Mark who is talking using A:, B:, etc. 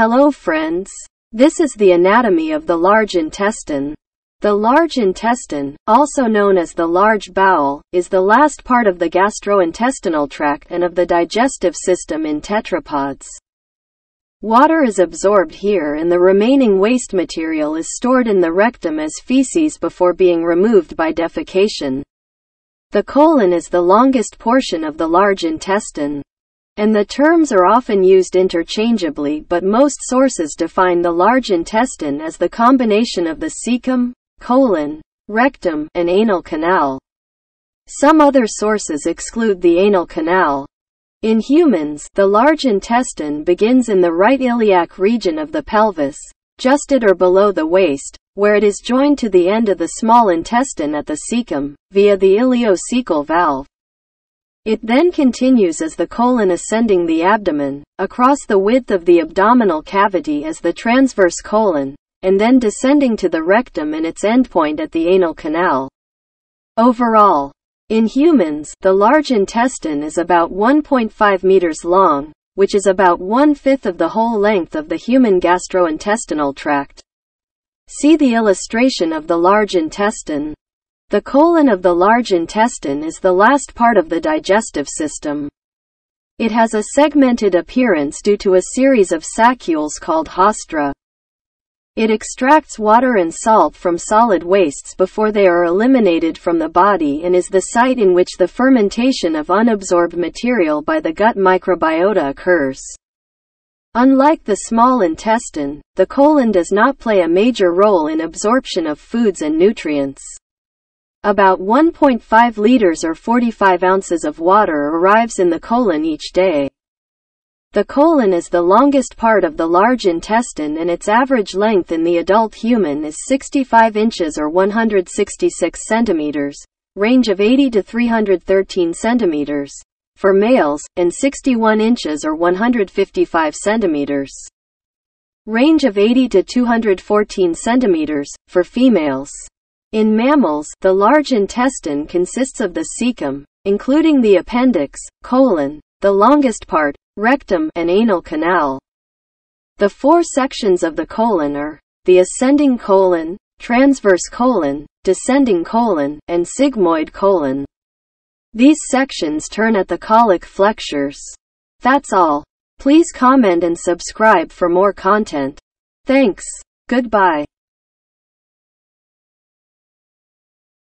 A: Hello friends. This is the anatomy of the large intestine. The large intestine, also known as the large bowel, is the last part of the gastrointestinal tract and of the digestive system in tetrapods. Water is absorbed here and the remaining waste material is stored in the rectum as feces before being removed by defecation. The colon is the longest portion of the large intestine and the terms are often used interchangeably but most sources define the large intestine as the combination of the cecum, colon, rectum, and anal canal. Some other sources exclude the anal canal. In humans, the large intestine begins in the right iliac region of the pelvis, just at or below the waist, where it is joined to the end of the small intestine at the cecum, via the ileocecal valve. It then continues as the colon ascending the abdomen, across the width of the abdominal cavity as the transverse colon, and then descending to the rectum and its endpoint at the anal canal. Overall, in humans, the large intestine is about 1.5 meters long, which is about one-fifth of the whole length of the human gastrointestinal tract. See the illustration of the large intestine. The colon of the large intestine is the last part of the digestive system. It has a segmented appearance due to a series of saccules called haustra. It extracts water and salt from solid wastes before they are eliminated from the body and is the site in which the fermentation of unabsorbed material by the gut microbiota occurs. Unlike the small intestine, the colon does not play a major role in absorption of foods and nutrients. About 1.5 liters or 45 ounces of water arrives in the colon each day. The colon is the longest part of the large intestine and its average length in the adult human is 65 inches or 166 centimeters, range of 80 to 313 centimeters, for males, and 61 inches or 155 centimeters. Range of 80 to 214 centimeters, for females. In mammals, the large intestine consists of the cecum, including the appendix, colon, the longest part, rectum, and anal canal. The four sections of the colon are the ascending colon, transverse colon, descending colon, and sigmoid colon. These sections turn at the colic flexures. That's all. Please comment and subscribe for more content. Thanks. Goodbye.